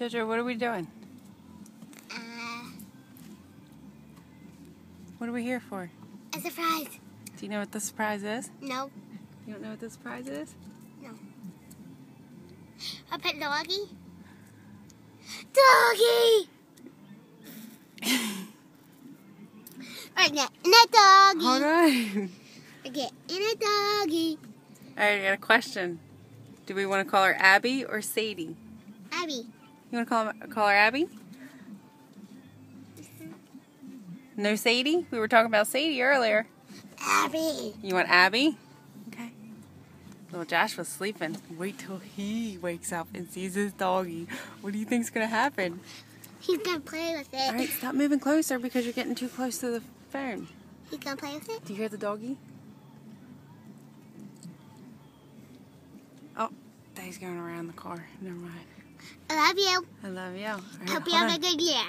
Jojo, what are we doing? Uh, What are we here for? a surprise. Do you know what the surprise is? No. You don't know what the surprise is? No. A pet doggy. Doggy! right now, in a doggy. Hold on. Okay, in a doggy. All right, I got a question. Do we want to call her Abby or Sadie? Abby. You want to call, call her Abby? Mm-hmm. No Sadie? We were talking about Sadie earlier. Abby. You want Abby? Okay. Little Josh was sleeping. Wait till he wakes up and sees his doggy. What do you think's gonna happen? He's gonna play with it. All right, stop moving closer because you're getting too close to the phone. He's gonna play with it. Do you hear the doggy? Oh, he's going around the car. Never mind. I love you. I love you. Right, Hope you have on. a good year.